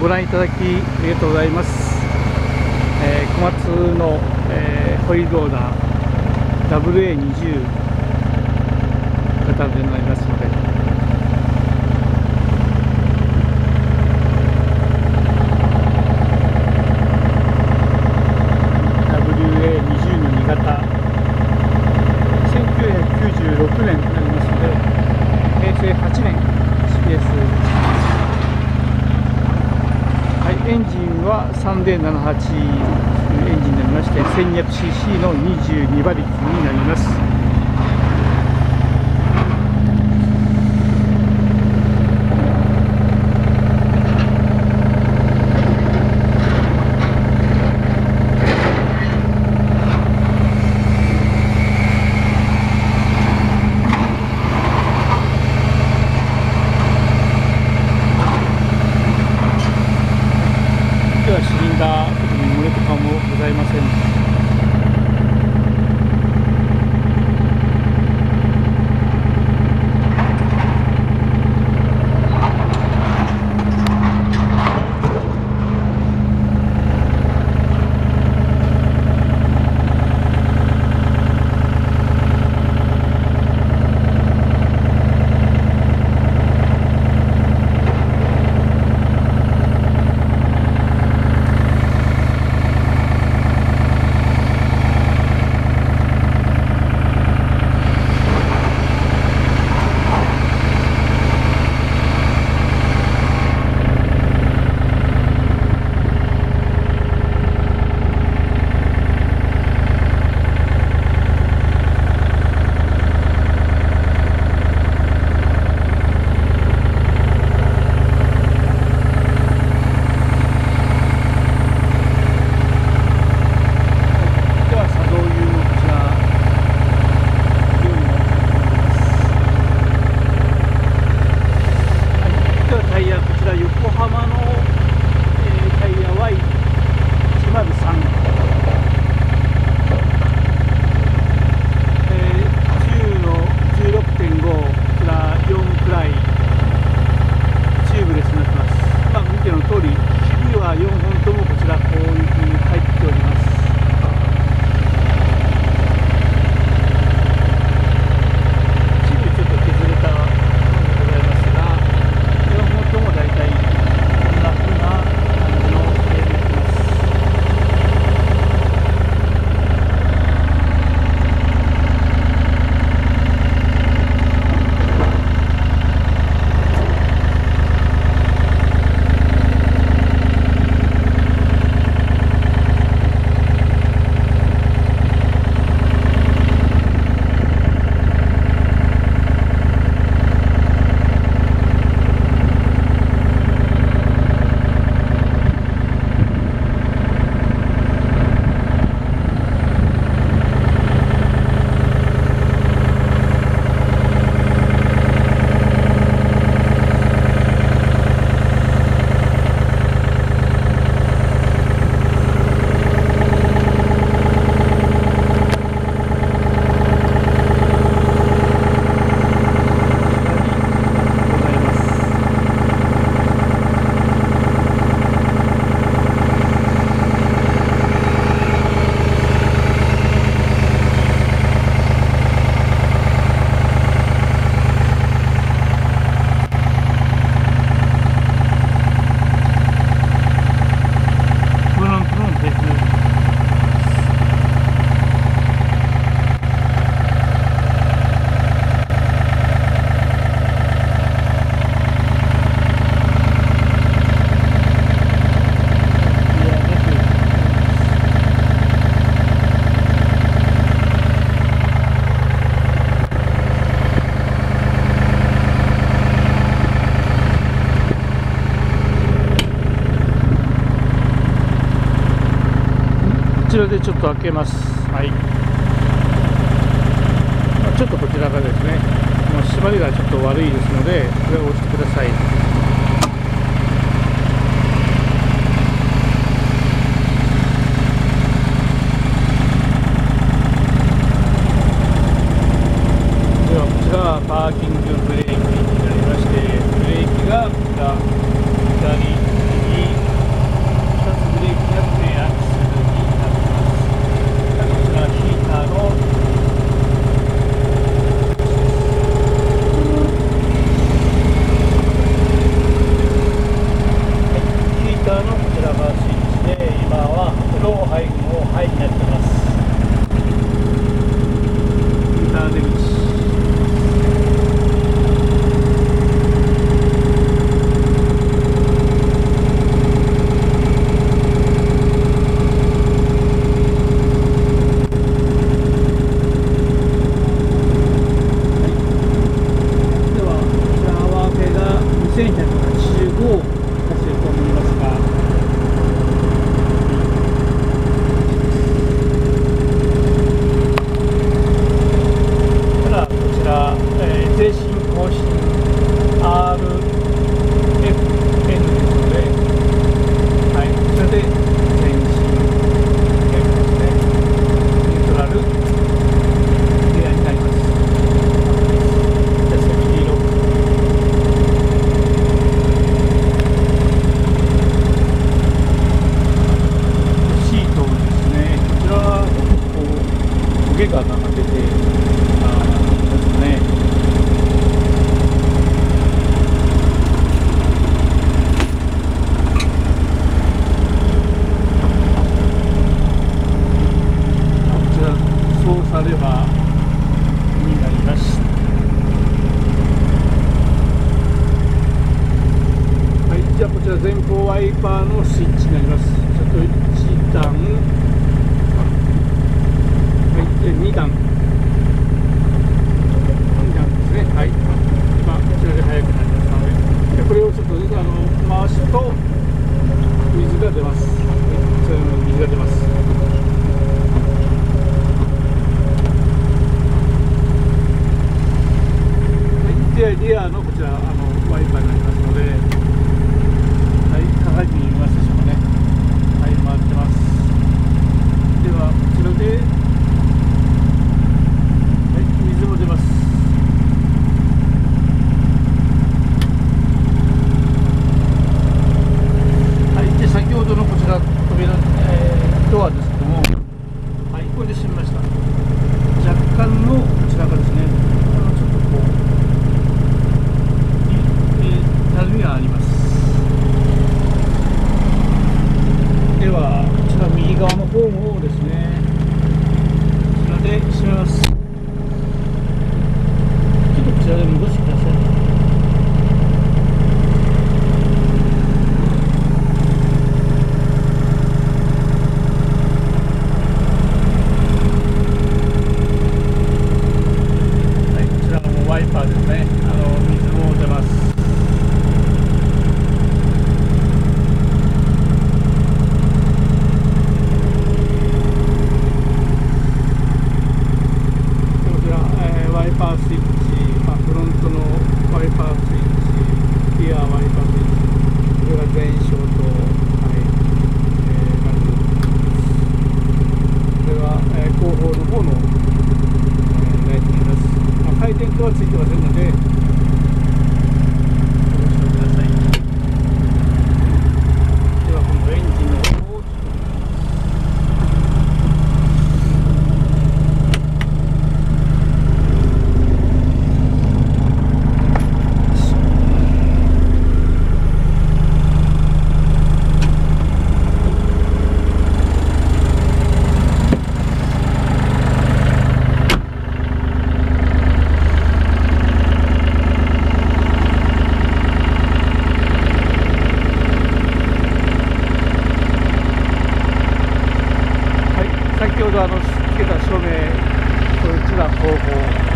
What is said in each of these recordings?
ご覧いただきありがとうございます、えー、小松の、えー、ホイールオーダー WA20 型でなりますので1996年になりますので平成8年 CS エンジンで78エンジンになりまして 1200cc の22馬力になります。ちらでちょっと開けます。はい、まあ、ちょっとこちらがですねもう締まりがちょっと悪いですのでこれを押してくださいちら前方ワイパーのスイッチになります。ちょっと1段。はい。で2段。2段ですね。はい。今こちらで速くなりましたので。でこれをちょっとあの回すと水が出ます。はいこちらの水が出ます。はい。でリアのこちらあのワイパーになりますのではい鏡見えますでしょうかねはい回ってますではこちらではい水も出ますはいで先ほどのこちら扉、えードアですけどもはいこれで死にました。若干のこちらがですねあのちょっとこういえーたるみがありますではこちら右側の方もですねこちらで閉めますちょっとこちらで戻してくださいはい、こちらもワイパーですね。あの水も出ます。でこちら、えーワイパースイッチ、まあ、フロントのワイパースイッチ、リアワイパースイッチ、これが全焼と、はいえー感じですこれは、えー後方の方の、えーライトになります。まあ、回転灯はついてませんので、でこいつら後方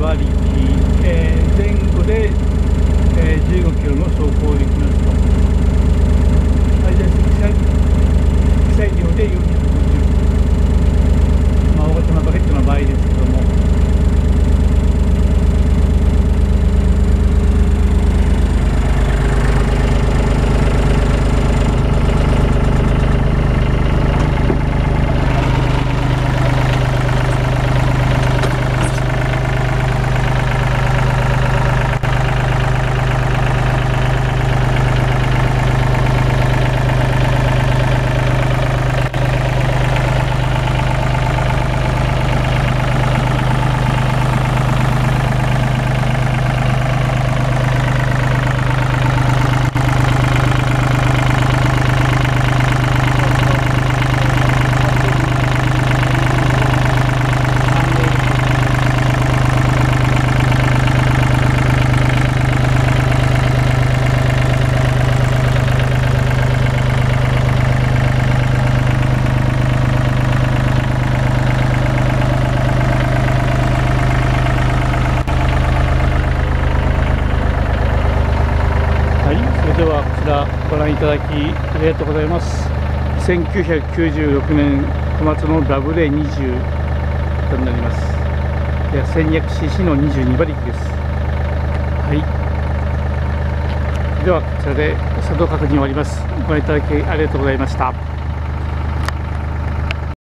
Bugatti T ご覧いただきありがとうございます。1996年小松の WA20 となります。で 1200cc の22馬力です。はい。ではこちらで作動確認終わります。ご覧いただきありがとうございました。